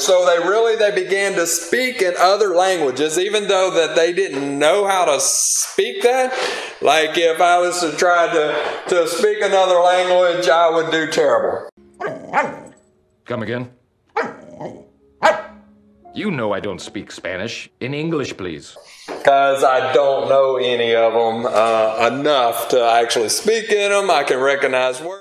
So they really they began to speak in other languages, even though that they didn't know how to speak that. Like if I was to try to, to speak another language, I would do terrible. Come again? You know I don't speak Spanish. In English, please. Because I don't know any of them uh, enough to actually speak in them. I can recognize words.